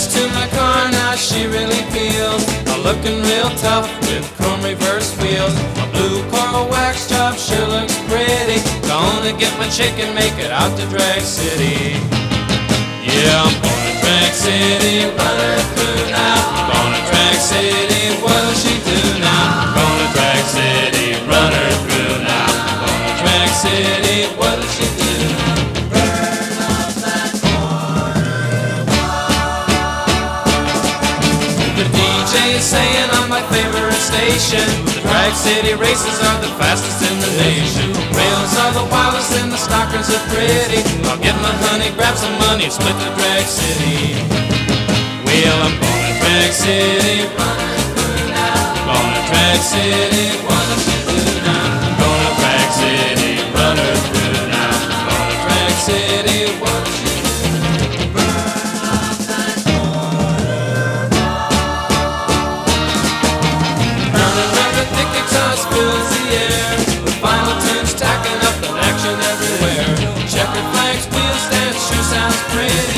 As to my car now, she really feels I'm looking real tough with chrome reverse wheels. My blue coral wax job sure looks pretty. Gonna get my chicken, make it out to Drag City. Yeah, I'm going to Drag City, run her through now. Going to Drag City, what'll she do now? Going to Drag City, run her through now. Going to Drag City, what'll she do? Is saying I'm my favorite station. The Drag City races are the fastest in the nation. Rails are the wildest and the stockers are pretty. I'll get my honey, grab some money, split the Drag City. Well, I'm going to Drag City. Going to Drag City, I'm pretty.